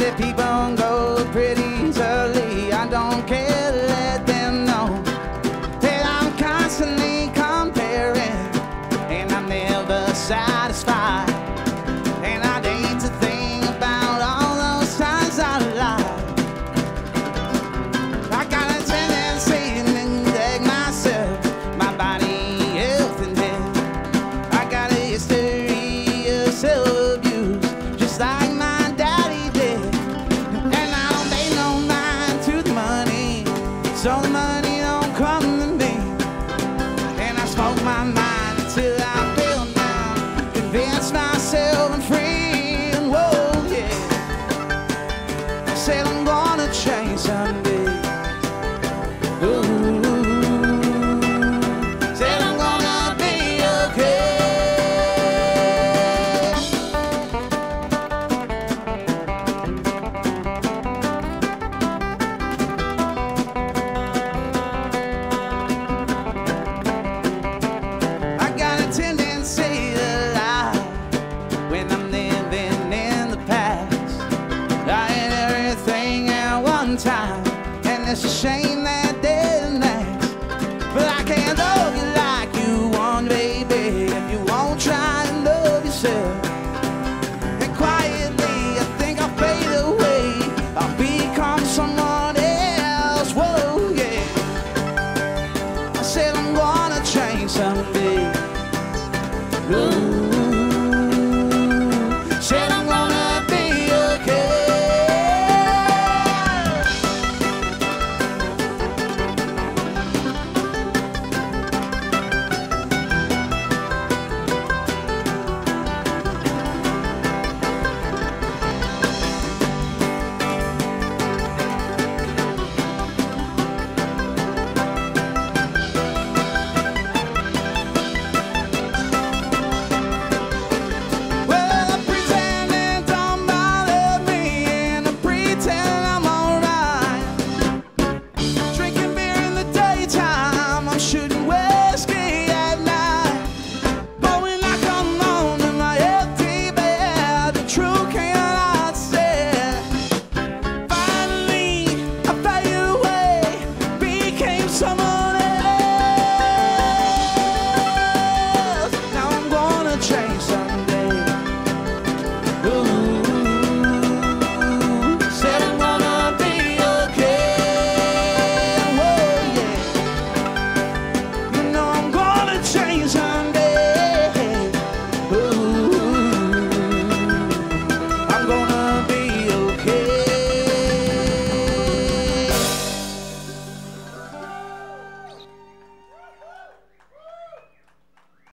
let people go pretty easily. I don't care, let them know that I'm constantly comparing and I'm never satisfied. Somebody don't come to me And I spoke my mind until I feel now Convinced now It's a shame that they'll last, but I can't love you like you want, baby, if you won't try and love yourself. And quietly, I think I'll fade away. I'll become someone else. Whoa, yeah. I said I'm gonna change someday. Ooh. Summer.